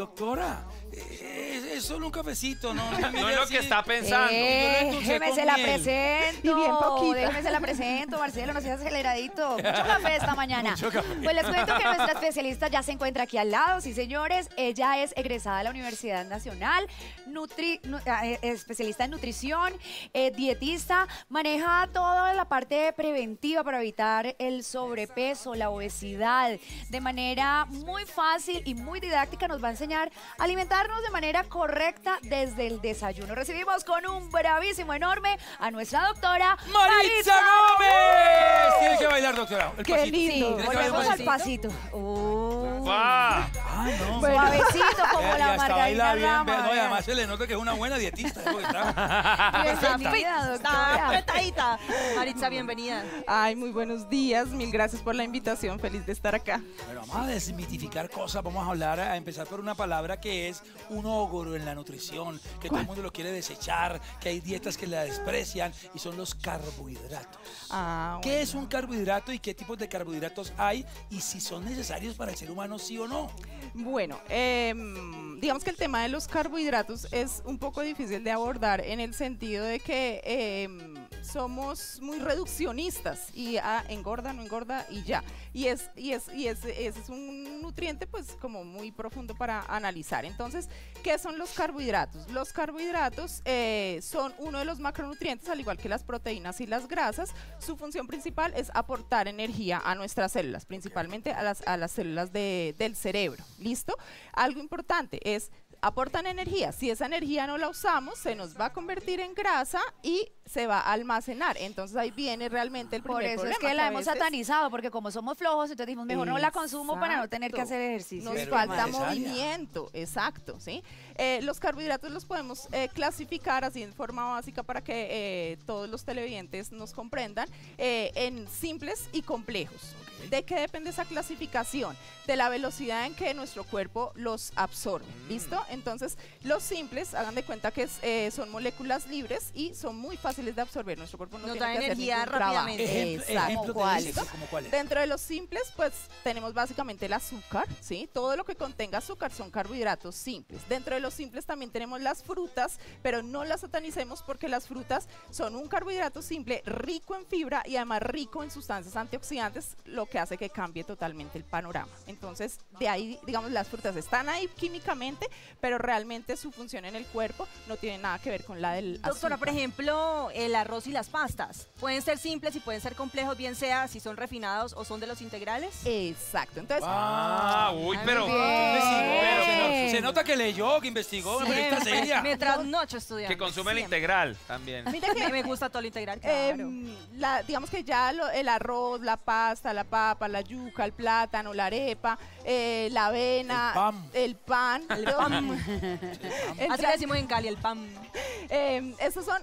Doctora, es, solo un cafecito, ¿no? No, No es lo que está pensando. Eh, Déjeme se la miel. presento. Y bien poquita. Déjeme se la presento, Marcelo, no seas aceleradito. Mucho café esta mañana. Mucho café. Pues les cuento que nuestra especialista ya se encuentra aquí al lado, sí señores. Ella es egresada de la Universidad Nacional, nutri, nu- ah, eh, especialista en nutrición, eh, dietista, maneja toda la parte preventiva para evitar el sobrepeso, la obesidad. De manera muy fácil y muy didáctica nos va a enseñar a alimentarnos de manera correcta desde el desayuno. Recibimos con un bravísimo enorme a nuestra doctora ¡Maritza Gómez! Tiene que bailar, doctora. El Qué pasito. lindo. Sí, volvemos al pasito. Uh, ¡Va! Ah, no. Suavecito como Ya- la ya margarina bien, Rama, ve- no, y vean. además se le nota que es una buena dietista. está- Bienvenida, Está doctora. apretadita. Maritza, bienvenida. Ay, muy buenos días. Mil gracias por la invitación. Feliz de estar acá. Pero vamos a desmitificar cosas, vamos a hablar, a empezar por una palabra que es un ogro en la nutrición, que todo el mundo lo quiere desechar, que hay dietas que la desprecian y son los carbohidratos. Ah, ¿Qué es un carbohidrato y qué tipos de carbohidratos hay y si son necesarios para el ser humano sí o no? Bueno, em, digamos que el tema de los carbohidratos es un poco difícil de abordar en el sentido de que em, somos muy reduccionistas y ah, engorda, no engorda y ya. Y es y es y es, ese es un nutriente pues como muy profundo para analizar. Entonces, ¿qué son los carbohidratos? Los carbohidratos eh, son uno de los macronutrientes, al igual que las proteínas y las grasas. Su función principal es aportar energía a nuestras células, principalmente a las, a las células de- del cerebro. ¿Listo? Algo importante es aportan energía. Si esa energía no la usamos, se nos va a convertir en grasa y se va a almacenar. Entonces ahí viene realmente el Por primer eso es problema, que la hemos veces satanizado, porque como somos flojos, entonces dijimos, mejor no la consumo para no tener que hacer ejercicio. Nos Pero falta movimiento, exacto, ¿sí? Eh, los carbohidratos los podemos eh, clasificar así en forma básica para que eh, todos los televidentes nos comprendan eh, en simples y complejos. ¿De qué depende esa clasificación? De la velocidad en que nuestro cuerpo los absorbe, ¿listo? Entonces, los simples, hagan de cuenta que es, eh, son moléculas libres y son muy fáciles de absorber. Nuestro cuerpo no Nos tiene da que hacer energía trabajo. rápidamente. Ejemplo, Exacto. ejemplo ¿cómo cuáles? Dentro de los simples, pues tenemos básicamente el azúcar, ¿sí? Todo lo que contenga azúcar son carbohidratos simples. Dentro de los simples también tenemos las frutas, pero no las satanicemos porque las frutas son un carbohidrato simple rico en fibra y además rico en sustancias antioxidantes, lo que hace que cambie totalmente el panorama. Entonces, de ahí, digamos, las frutas están ahí químicamente, pero realmente su función en el cuerpo no tiene nada que ver con la del Doctora, por azúcar. El arroz y las pastas. Pueden ser simples y pueden ser complejos, bien sea si son refinados o son de los integrales. Exacto. Entonces, Ah, uy, Muy pero. se, Bien. no- se nota que leyó, que investigó, seria. Me trasnocho estudiando. Que consume el integral también. mira que Me, me gusta todo lo integral, claro. Em, la- digamos que ya lo- el arroz, la pasta, la papa, la yuca, el plátano, la arepa, eh, la avena, El pan. el pan, el. Así le decimos en Cali, el pam. em, esos son,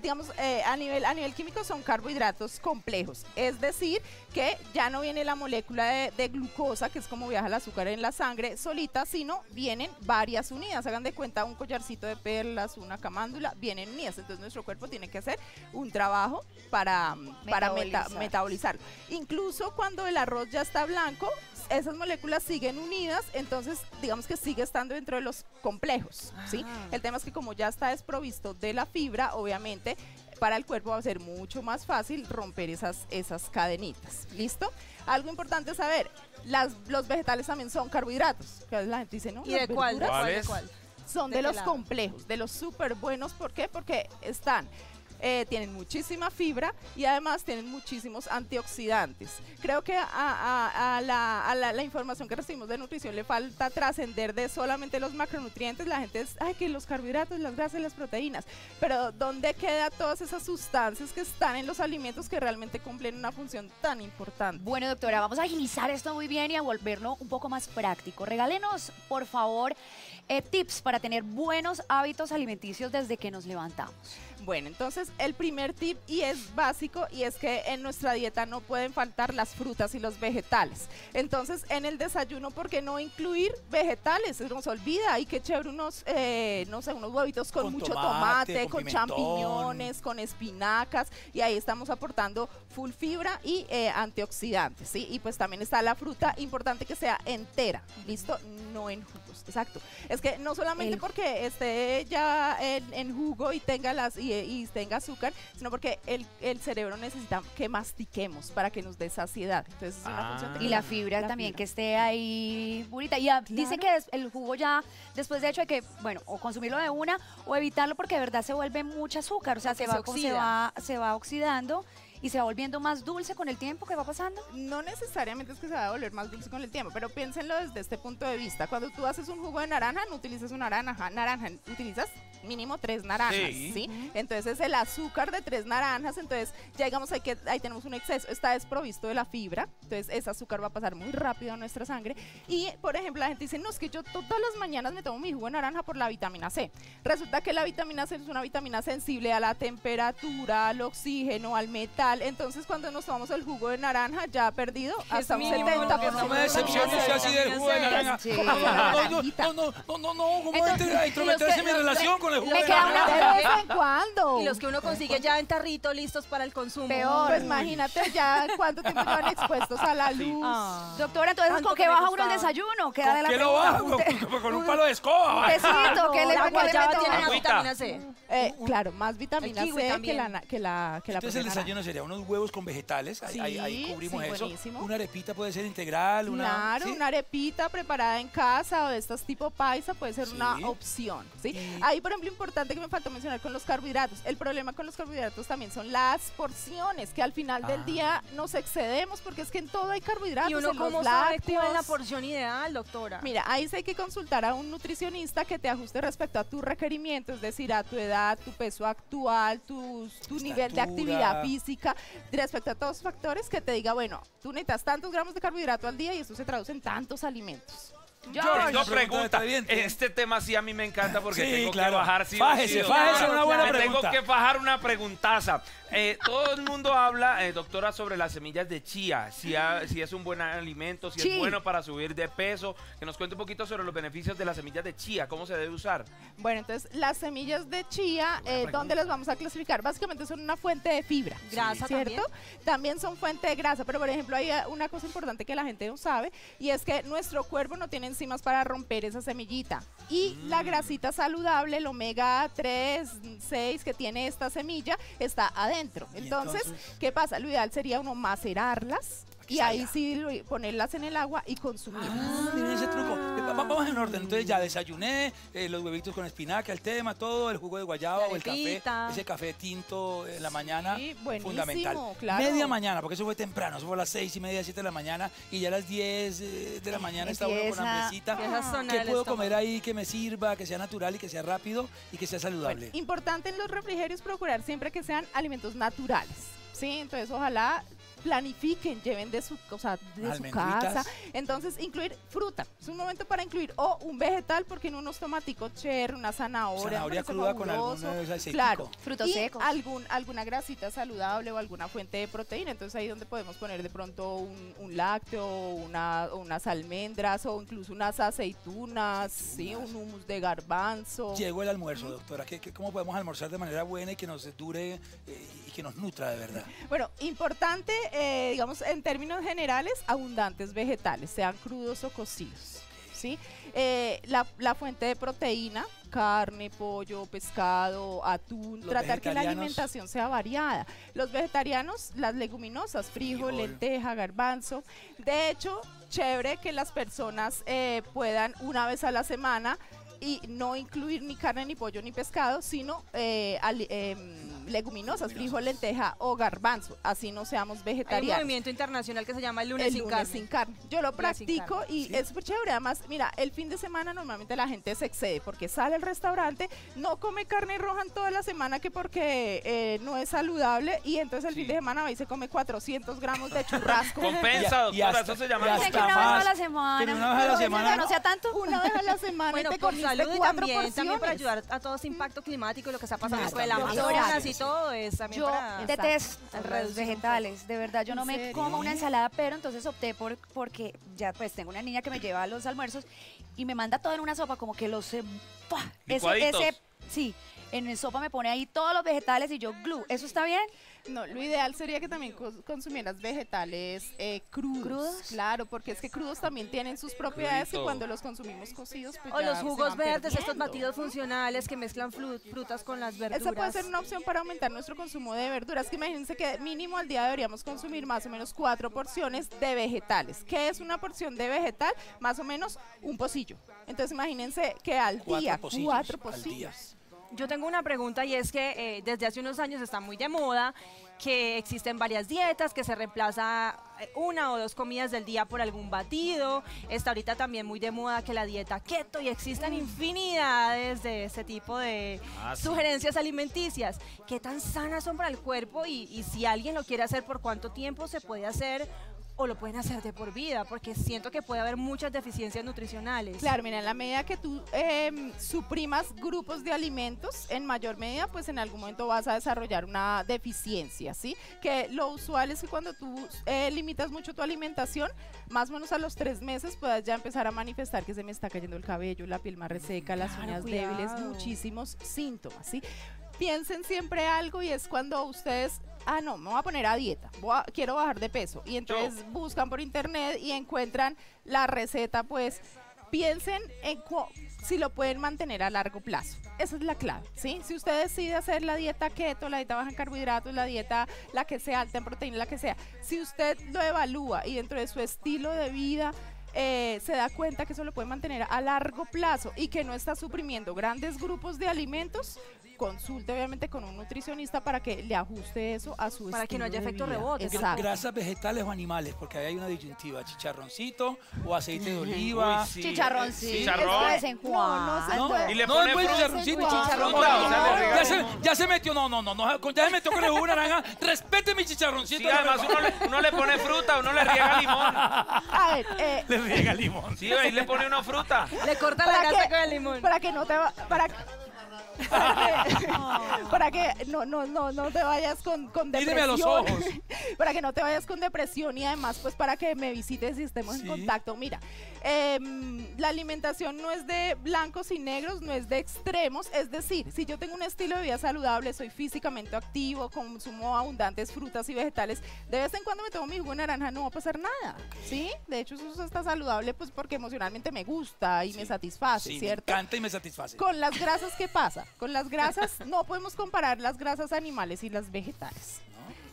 digamos, eh, a, nivel, a nivel químico son carbohidratos complejos. Es decir, que ya no viene la molécula de, de glucosa, que es como viaja el azúcar en la sangre solita, sino vienen varias unidas. Hagan de cuenta un collarcito de perlas, una camándula, vienen unidas. Entonces nuestro cuerpo tiene que hacer un trabajo para, para meta- Metabolizar. metabolizarlo. Incluso cuando el arroz ya está blanco, esas moléculas siguen unidas, entonces digamos que sigue estando dentro de los complejos, ¿sí? Ah. El tema es que como ya está desprovisto de la fibra, obviamente para el cuerpo va a ser mucho más fácil romper esas, esas cadenitas, ¿listo? Algo importante saber, las, los vegetales también son carbohidratos, que la gente dice, ¿no? ¿Y de cuál? ¿De cuál? Son ¿De los lado? complejos, de los súper buenos. ¿Por qué? Porque están, eh, tienen muchísima fibra y además tienen muchísimos antioxidantes. Creo que a, la, información que recibimos de nutrición le falta trascender de solamente los macronutrientes. La gente es, ay, que los carbohidratos, las grasas las proteínas. Pero ¿dónde quedan todas esas sustancias que están en los alimentos que realmente cumplen una función tan importante? Bueno, doctora, vamos a agilizar esto muy bien y a volverlo un poco más práctico. Regálenos, por favor, eh, tips para tener buenos hábitos alimenticios desde que nos levantamos. Bueno, entonces el primer tip y es básico y es que en nuestra dieta no pueden faltar las frutas y los vegetales. Entonces en el desayuno, ¿por qué no incluir vegetales? Se nos olvida, hay que echar unos, eh, no sé, unos huevitos con, Con mucho tomate, tomate, con champiñones, con espinacas y ahí estamos aportando full fibra y eh, antioxidantes, ¿sí? Y pues también está la fruta, importante que sea entera, ¿listo? No en jugos, exacto. Es que no solamente El- porque esté ya en, en jugo y tenga las y, y tenga azúcar, sino porque el, el cerebro necesita que mastiquemos para que nos dé saciedad. Entonces es una Ah. función Y la fibra La también fibra. que esté ahí bonita. Y ah, dicen que el jugo ya, después de hecho, hay que, bueno, o consumirlo de una o evitarlo porque de verdad se vuelve mucho azúcar. O sea, se va, se va oxidando y se va volviendo más dulce con el tiempo que va pasando. No necesariamente es que se va a volver más dulce con el tiempo, pero piénsenlo desde este punto de vista. Cuando tú haces un jugo de naranja, no utilizas una naranja, naranja, utilizas mínimo tres naranjas, Sí. ¿sí? Entonces es el azúcar de tres naranjas, entonces ya digamos ahí que ahí tenemos un exceso, está desprovisto de la fibra, entonces ese azúcar va a pasar muy rápido a nuestra sangre y por ejemplo la gente dice, no, es que yo todas las mañanas me tomo mi jugo de naranja por la vitamina C. Resulta que la vitamina C es una vitamina sensible a la temperatura, al oxígeno, al metal, entonces cuando nos tomamos el jugo de naranja ya ha perdido hasta un mínimo, 70%. No me decepciones usted así del jugo de naranja. Sí. No, no, no, no, no, no, no, ¿cómo Entonces, entra a intrometerse en mi los que- relación con el jugo Me de queda naranja? una De vez en cuando. Y los que uno consigue ya en tarrito listos para el consumo. Peor. Pues imagínate ya cuánto tiempo llevan expuestos a la luz. Ah. Doctora, entonces, Tanto ¿con que qué me baja uno el gustaba. desayuno? Queda de la ¿Qué lo pregunta. Usted- Con, con un palo de escoba. Tecito, ¿qué le, la qué le guayaba meto? tiene más Agüita. vitamina C. Eh, claro, más vitamina El kiwi C que también. la, na- que la, que la Entonces el propia desayuno sería unos huevos con vegetales, ahí, ahí- ahí Sí, cubrimos sí, eso. buenísimo. Una arepita puede ser integral, una... Claro, ¿sí? una arepita preparada en casa o de estas tipo paisa puede ser Sí. una opción. ¿sí? Y- Ahí, por ejemplo, importante que me faltó mencionar con los carbohidratos. El problema con los carbohidratos también son las porciones, que al final Ah. del día nos excedemos porque es que en todo hay carbohidratos. ¿Y uno en cómo sabe lácteos. cuál es la porción ideal, doctora? Mira, ahí sí hay que consultar a un nutricionista que te ajuste respecto a tu requerimiento, es decir, a tu edad, tu peso actual, tu, tu nivel de actividad física, respecto a todos los factores que te diga, bueno, tú necesitas tantos gramos de carbohidrato al día y esto se traduce en tantos alimentos. Pregunta de pregunta. Este tema sí a mí me encanta porque Sí, tengo claro. que bajar sí Fájese, sí, fájese, una buena Me pregunta. Tengo que bajar una preguntaza. Eh, todo el mundo habla, eh, doctora, sobre las semillas de chía. Si, ha- si es un buen alimento, si Sí. es bueno para subir de peso. Que nos cuente un poquito sobre los beneficios de las semillas de chía. ¿Cómo se debe usar? Bueno, entonces las semillas de chía, eh, ¿dónde las vamos a clasificar? Básicamente son una fuente de fibra. Grasa ¿cierto? también. También son fuente de grasa, pero por ejemplo hay eh, una cosa importante que la gente no sabe y es que nuestro cuerpo no tiene enzimas para romper esa semillita. Y la Mm. grasita saludable, el omega 3, 6 que tiene esta semilla, está adentro. Entonces, entonces- ¿qué pasa? Lo ideal sería uno macerarlas y ahí sí ponerlas en el agua y consumirlas. Ah, miren ese truco. Eh, va- Vamos en orden. Entonces ya desayuné, eh, los huevitos con espinaca, el tema, todo, el jugo de guayaba o el café, ese café tinto en la mañana, Sí, fundamental. claro. Media mañana, porque eso fue temprano, eso fue a las seis y media, siete de la mañana, y ya a las 10 eh, de la mañana está uno con Empieza- hambrecita. ¿Qué puedo comer ahí que me sirva, que sea natural y que sea rápido y que sea saludable? Bueno, importante en los refrigerios procurar siempre que sean alimentos naturales. Sí, entonces ojalá planifiquen, lleven de su, o sea, de su casa. Entonces, incluir fruta. Es un momento para incluir o un vegetal, porque en unos tomaticos cherry, una zanahoria. Zanahoria cruda con. Claro. Frutos y secos. Algún, alguna grasita saludable o alguna fuente de proteína. Entonces ahí donde podemos poner de pronto un, un lácteo, una, o unas almendras o incluso unas aceitunas, ¿sí? un humus de garbanzo. Llegó el almuerzo, doctora. ¿Qué, qué- cómo podemos almorzar de manera buena y que nos dure eh, y que nos nutra de verdad? Bueno, importante, eh, digamos, en términos generales, abundantes vegetales, sean crudos o cocidos. ¿sí? Eh, la, la fuente de proteína, carne, pollo, pescado, atún, Los tratar que la alimentación sea variada. Los vegetarianos, las leguminosas, frijol, Frijol. lenteja, garbanzo. De hecho, chévere que las personas eh, puedan una vez a la semana y no incluir ni carne, ni pollo, ni pescado, sino eh, ali- em, leguminosas, frijol, lenteja o garbanzo. Así no seamos Hay un vegetarianos. movimiento internacional que se llama el lunes el sin lunes carne. sin carne. Yo lo practico y es súper chévere. Además, mira, el fin de semana normalmente la gente se excede porque sale al restaurante, no come carne roja en toda la semana que porque eh, no es saludable y entonces el Sí. fin de semana va y se come 400 gramos de churrasco. Compensa, Y- y doctora, hasta- eso se llama que una vez a la semana. Pero una vez a la semana- no sea tanto. Una vez a la semana Bueno, por salud también, también para ayudar a todo ese impacto climático y lo que está pasando con el. Amazonas y todo es también Yo para... detesto los vegetales, de verdad. Yo no ¿En me serio? como una ensalada, pero entonces opté por porque ya pues tengo una niña que me lleva a los almuerzos y me manda todo en una sopa, como que los... eh, ese, ese, sí, en el sopa me pone ahí todos los vegetales y yo glue. ¿Eso está bien? No, lo ideal sería que también consumieras vegetales eh, crudos. ¿Crudos? Claro, porque es que crudos también tienen sus propiedades Crudito. y cuando los consumimos cocidos, pues O ya los se jugos van verdes, estos batidos funcionales que mezclan frutas con las verduras. Esa puede ser una opción para aumentar nuestro consumo de verduras. Que imagínense que mínimo al día deberíamos consumir más o menos cuatro porciones de vegetales. ¿Qué es una porción de vegetal? Más o menos un pocillo. Entonces imagínense que al Cuatro día, pocillos cuatro al día. pocillos. Yo tengo una pregunta y es que eh, desde hace unos años está muy de moda que existen varias dietas, que se reemplaza eh, una o dos comidas del día por algún batido. Está ahorita también muy de moda que la dieta keto y existen infinidades de ese tipo de Ah, sí. sugerencias alimenticias. ¿Qué tan sanas son para el cuerpo y, y si alguien lo quiere hacer, por cuánto tiempo se puede hacer? O lo pueden hacer de por vida, porque siento que puede haber muchas deficiencias nutricionales. Claro, mira, en la medida que tú em, suprimas grupos de alimentos, en mayor medida, pues en algún momento vas a desarrollar una deficiencia, ¿sí? Que lo usual es que cuando tú eh, limitas mucho tu alimentación, más o menos a los tres meses puedas ya empezar a manifestar que se me está cayendo el cabello, la piel más reseca, las Claro, uñas débiles, muchísimos síntomas, ¿sí? Piensen siempre algo y es cuando ustedes ah, no, me voy a poner a dieta, voy a- quiero bajar de peso. Y entonces buscan por internet y encuentran la receta, pues piensen en si lo pueden mantener a largo plazo. Esa es la clave, ¿sí? Si usted decide hacer la dieta keto, la dieta baja en carbohidratos, la dieta la que sea alta en proteína, la que sea, si usted lo evalúa y dentro de su estilo de vida eh, se da cuenta que eso lo puede mantener a largo plazo y que no está suprimiendo grandes grupos de alimentos, consulte obviamente con un nutricionista para que le ajuste eso a su Para que no haya de efecto rebote, Exacto. Grasas vegetales o animales, porque ahí hay una disyuntiva, chicharroncito o aceite de oliva. Uy, sí. Chicharroncito. Chicharrón. No, no No. Y le no, pone chicharroncito, Fruta, chicharrón. o sea, le regala ya, se, limón. ya se metió, no, no, no, no, ya se metió con el jugo de naranja. Respete mi chicharroncito. Sí, además uno le, uno le pone fruta, uno le riega limón. A ver, eh, Le riega limón. Sí, ahí le pone uno fruta. Le corta la ¿Para gasa con el limón. para que no te va- para para que, no, no, no, no te vayas con, con depresión. a los ojos. para que no te vayas con depresión y además pues para que me visites y estemos Sí. en contacto. Mira, em, la alimentación no es de blancos y negros, no es de extremos. Es decir, si yo tengo un estilo de vida saludable, soy físicamente activo, consumo abundantes frutas y vegetales, de vez en cuando me tomo mi jugo de naranja, no va a pasar nada. ¿Sí? De hecho, eso está saludable pues porque emocionalmente me gusta y me satisface, Sí, me ¿cierto? encanta y me satisface. Con las grasas, ¿qué pasa? Con las grasas no podemos comparar las grasas animales y las vegetales.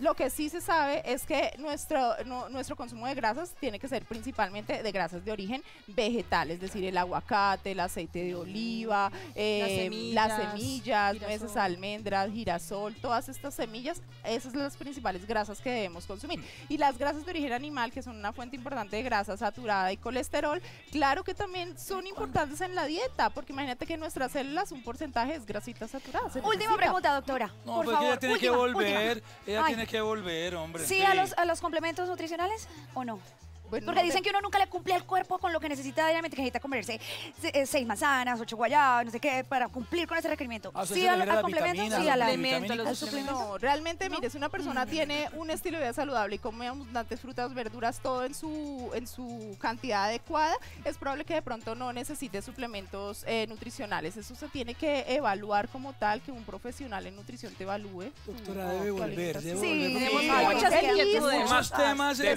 Lo que sí se sabe es que nuestro, no- nuestro consumo de grasas tiene que ser principalmente de grasas de origen vegetal, es decir, el aguacate, el aceite de oliva, eh, semillas, las semillas, girasol. nueces, almendras, girasol, todas estas semillas, esas son las principales grasas que debemos consumir. Y las grasas de origen animal, que son una fuente importante de grasa saturada y colesterol, claro que también son importantes en la dieta, porque imagínate que en nuestras células un porcentaje es grasita saturada. se Última necesita. pregunta, doctora. No, por pues favor. ella tiene que volver. última. Ella Ay. tiene que volver, hombre. ¿Sí, a los, a los complementos nutricionales o no? Bueno, Porque dicen que uno nunca le cumple al cuerpo con lo que necesita diariamente, que necesita comerse se- eh, seis manzanas, ocho guayabas, no sé qué, para cumplir con ese requerimiento. Ah, sí, al, al complemento, vitaminas, sí, a la... los Suplemento. No, realmente, mire, si una persona tiene un estilo de vida saludable y come abundantes frutas, verduras, todo en su, en su cantidad adecuada, es probable que de pronto no necesite suplementos eh, nutricionales. Eso se tiene que evaluar como tal, que un profesional en nutrición te evalúe. Doctora, tu- debe volver, debe. Sí, volver. tenemos porque muchas inquietudes. Temas De